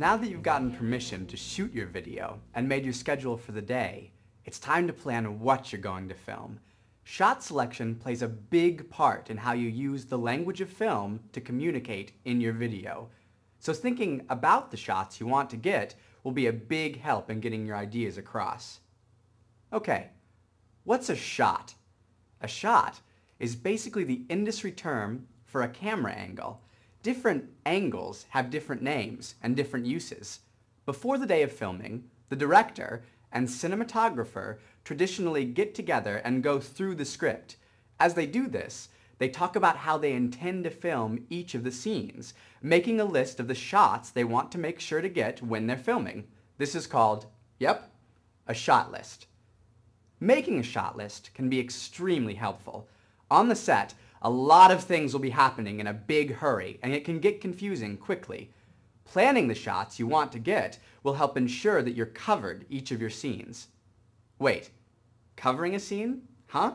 Now that you've gotten permission to shoot your video and made your schedule for the day, it's time to plan what you're going to film. Shot selection plays a big part in how you use the language of film to communicate in your video. So thinking about the shots you want to get will be a big help in getting your ideas across. Okay, what's a shot? A shot is basically the industry term for a camera angle. Different angles have different names and different uses. Before the day of filming, the director and cinematographer traditionally get together and go through the script. As they do this, they talk about how they intend to film each of the scenes, making a list of the shots they want to make sure to get when they're filming. This is called, yep, a shot list. Making a shot list can be extremely helpful. On the set, a lot of things will be happening in a big hurry, and it can get confusing quickly. Planning the shots you want to get will help ensure that you're covered each of your scenes. Wait, covering a scene? Huh?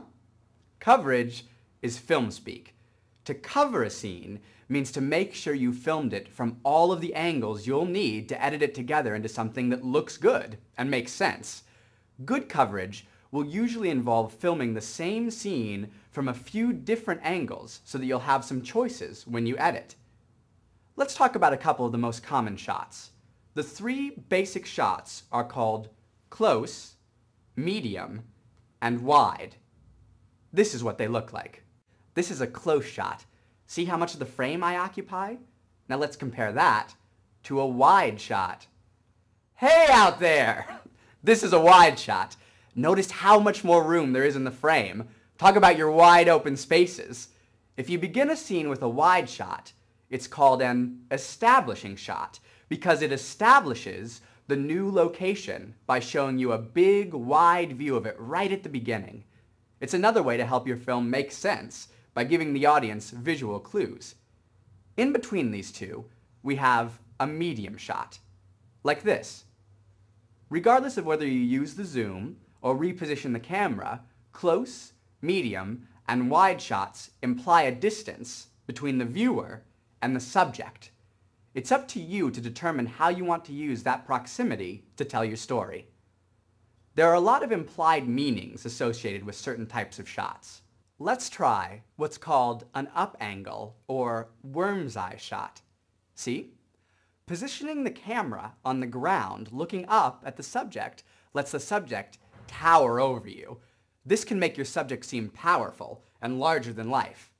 Coverage is film speak. To cover a scene means to make sure you filmed it from all of the angles you'll need to edit it together into something that looks good and makes sense. Good coverage will usually involve filming the same scene from a few different angles so that you'll have some choices when you edit. Let's talk about a couple of the most common shots. The three basic shots are called close, medium, and wide. This is what they look like. This is a close shot. See how much of the frame I occupy? Now let's compare that to a wide shot. Hey out there! This is a wide shot. Notice how much more room there is in the frame. Talk about your wide open spaces. If you begin a scene with a wide shot, it's called an establishing shot because it establishes the new location by showing you a big, wide view of it right at the beginning. It's another way to help your film make sense by giving the audience visual clues. In between these two, we have a medium shot, like this. Regardless of whether you use the zoom or reposition the camera, close, medium, and wide shots imply a distance between the viewer and the subject. It's up to you to determine how you want to use that proximity to tell your story. There are a lot of implied meanings associated with certain types of shots. Let's try what's called an up angle or worm's eye shot. See? Positioning the camera on the ground looking up at the subject lets the subject tower over you. This can make your subject seem powerful and larger than life.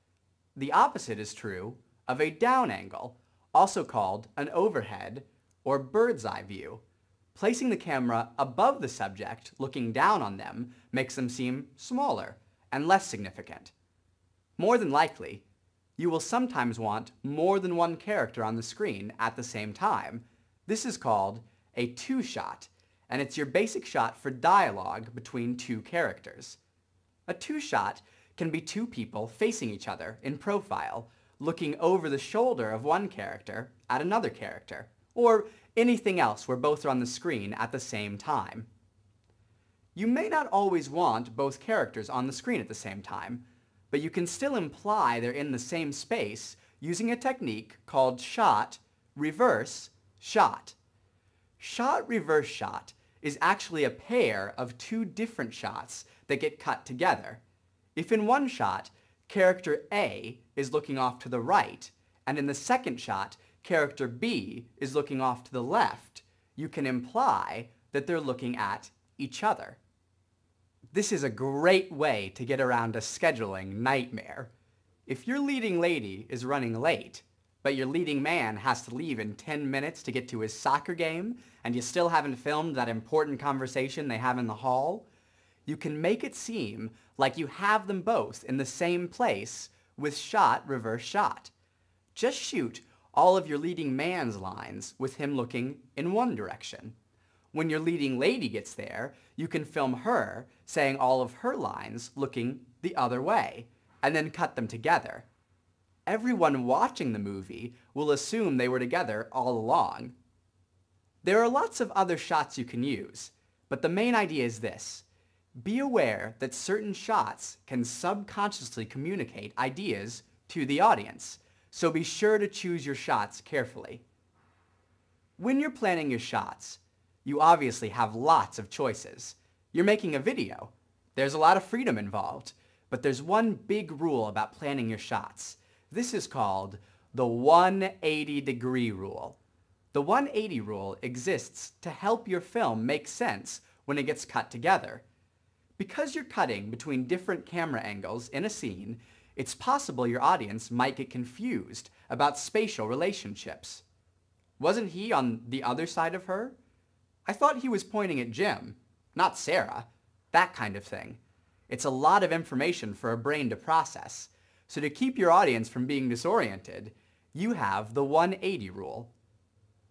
The opposite is true of a down angle, also called an overhead or bird's eye view. Placing the camera above the subject, looking down on them, makes them seem smaller and less significant. More than likely, you will sometimes want more than one character on the screen at the same time. This is called a two-shot, and it's your basic shot for dialogue between two characters. A two-shot can be two people facing each other in profile, looking over the shoulder of one character at another character, or anything else where both are on the screen at the same time. You may not always want both characters on the screen at the same time, but you can still imply they're in the same space using a technique called shot, reverse, shot. Shot, reverse, shot is actually a pair of two different shots that get cut together. If in one shot, character A is looking off to the right, and in the second shot, character B is looking off to the left, you can imply that they're looking at each other. This is a great way to get around a scheduling nightmare. If your leading lady is running late, but your leading man has to leave in 10 minutes to get to his soccer game, and you still haven't filmed that important conversation they have in the hall, you can make it seem like you have them both in the same place with shot reverse shot. Just shoot all of your leading man's lines with him looking in one direction. When your leading lady gets there, you can film her saying all of her lines looking the other way, and then cut them together. Everyone watching the movie will assume they were together all along. There are lots of other shots you can use, but the main idea is this. Be aware that certain shots can subconsciously communicate ideas to the audience, so be sure to choose your shots carefully. When you're planning your shots, you obviously have lots of choices. You're making a video. There's a lot of freedom involved, but there's one big rule about planning your shots. This is called the 180 degree rule. The 180 rule exists to help your film make sense when it gets cut together. Because you're cutting between different camera angles in a scene, it's possible your audience might get confused about spatial relationships. Wasn't he on the other side of her? I thought he was pointing at Jim, not Sarah. That kind of thing. It's a lot of information for a brain to process. So to keep your audience from being disoriented, you have the 180 rule.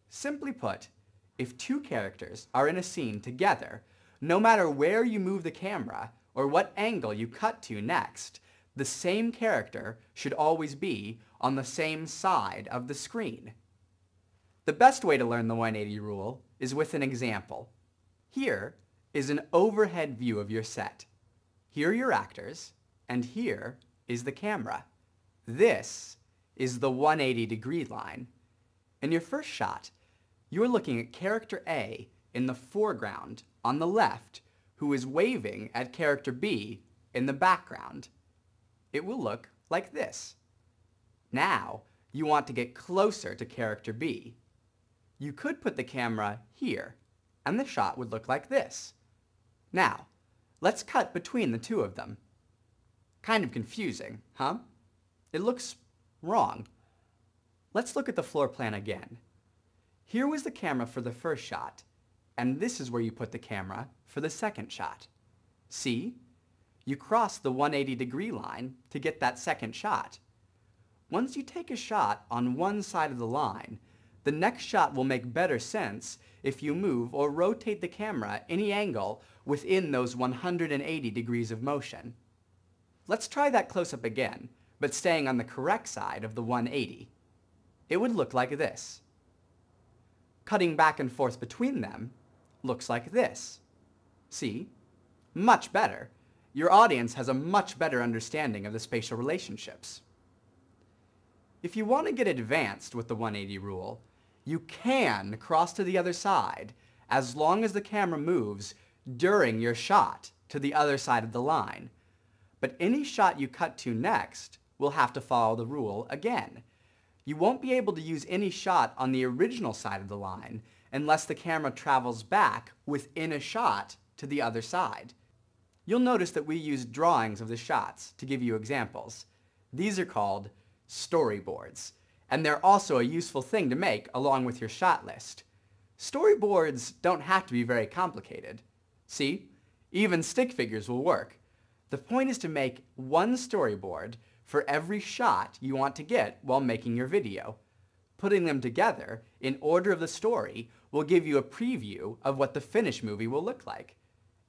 Simply put, if two characters are in a scene together, no matter where you move the camera or what angle you cut to next, the same character should always be on the same side of the screen. The best way to learn the 180 rule is with an example. Here is an overhead view of your set. Here are your actors, and here is the camera. This is the 180 degree line. In your first shot, you're looking at character A in the foreground on the left who is waving at character B in the background it will look like this. Now, you want to get closer to character B. You could put the camera here, and the shot would look like this. Now, let's cut between the two of them. Kind of confusing, huh? It looks wrong. Let's look at the floor plan again. Here was the camera for the first shot, and this is where you put the camera for the second shot. See? you cross the 180 degree line to get that second shot. Once you take a shot on one side of the line, the next shot will make better sense if you move or rotate the camera any angle within those 180 degrees of motion. Let's try that close-up again, but staying on the correct side of the 180. It would look like this. Cutting back and forth between them looks like this. See? Much better your audience has a much better understanding of the spatial relationships. If you want to get advanced with the 180 rule, you can cross to the other side as long as the camera moves during your shot to the other side of the line. But any shot you cut to next will have to follow the rule again. You won't be able to use any shot on the original side of the line unless the camera travels back within a shot to the other side. You'll notice that we use drawings of the shots to give you examples. These are called storyboards, and they're also a useful thing to make along with your shot list. Storyboards don't have to be very complicated. See, even stick figures will work. The point is to make one storyboard for every shot you want to get while making your video. Putting them together in order of the story will give you a preview of what the finished movie will look like.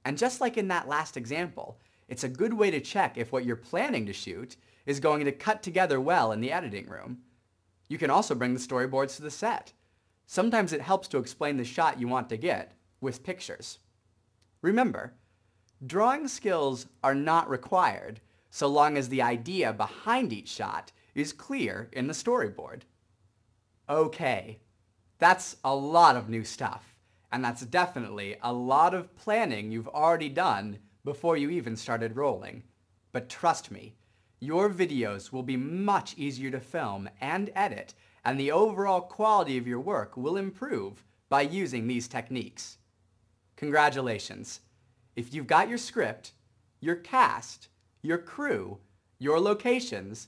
And just like in that last example, it's a good way to check if what you're planning to shoot is going to cut together well in the editing room. You can also bring the storyboards to the set. Sometimes it helps to explain the shot you want to get with pictures. Remember, drawing skills are not required so long as the idea behind each shot is clear in the storyboard. Okay, that's a lot of new stuff. And that's definitely a lot of planning you've already done before you even started rolling. But trust me, your videos will be much easier to film and edit, and the overall quality of your work will improve by using these techniques. Congratulations. If you've got your script, your cast, your crew, your locations,